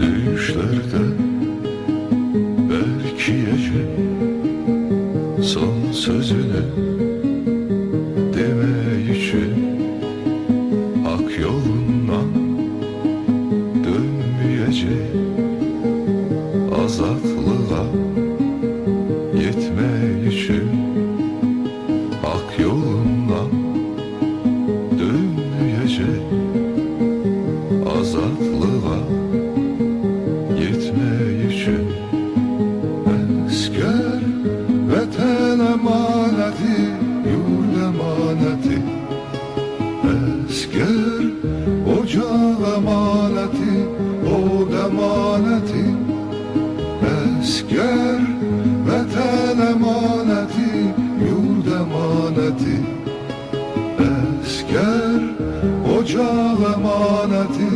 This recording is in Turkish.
Düşlerde belki gece son sözünü deme için hak yolundan dönmeyecek azatlığa emaneti yurt emaneti. Esker ocak emaneti od emaneti. Esker vatan emaneti yurt emaneti. Esker ocak emaneti